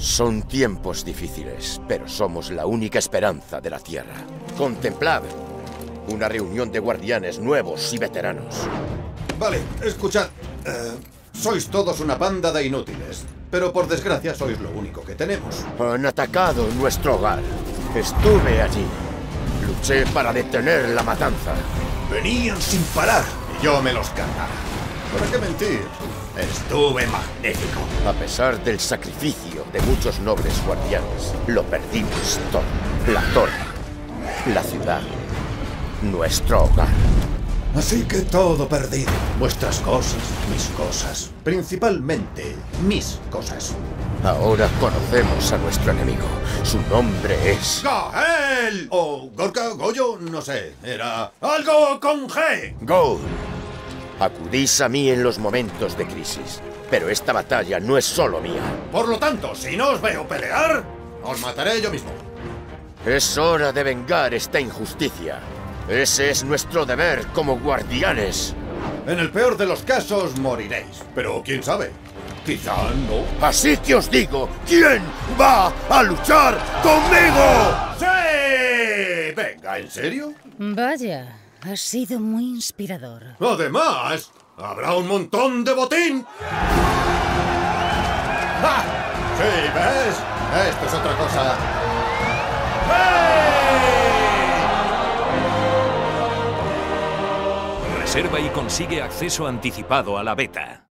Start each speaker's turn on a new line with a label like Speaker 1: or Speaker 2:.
Speaker 1: Son tiempos difíciles, pero somos la única esperanza de la Tierra. Contemplad una reunión de guardianes nuevos y veteranos.
Speaker 2: Vale, escuchad. Eh, sois todos una banda de inútiles, pero por desgracia sois lo único que tenemos.
Speaker 1: Han atacado nuestro hogar. Estuve allí. Luché para detener la matanza.
Speaker 2: Venían sin parar y yo me los cargaba. ¿Para qué mentir? Estuve magnífico.
Speaker 1: A pesar del sacrificio de muchos nobles guardianes, lo perdimos todo. La torre, la ciudad, nuestro hogar.
Speaker 2: Así que todo perdido. Vuestras cosas, mis cosas. Principalmente mis cosas.
Speaker 1: Ahora conocemos a nuestro enemigo. Su nombre es...
Speaker 2: ¡Gael! O Gorka, Goyo, no sé. Era algo con G.
Speaker 1: Go. Acudís a mí en los momentos de crisis. Pero esta batalla no es solo mía.
Speaker 2: Por lo tanto, si no os veo pelear, os mataré yo mismo.
Speaker 1: Es hora de vengar esta injusticia. Ese es nuestro deber como guardianes.
Speaker 2: En el peor de los casos moriréis. Pero quién sabe. Quizá no.
Speaker 1: Así que os digo, ¿quién va a luchar conmigo?
Speaker 2: ¡Sí! Venga, ¿en serio?
Speaker 3: Vaya, ha sido muy inspirador.
Speaker 2: Además, habrá un montón de botín. ¡Ja! Sí, ¿ves? Esto es otra cosa.
Speaker 4: Reserva y consigue acceso anticipado a la beta.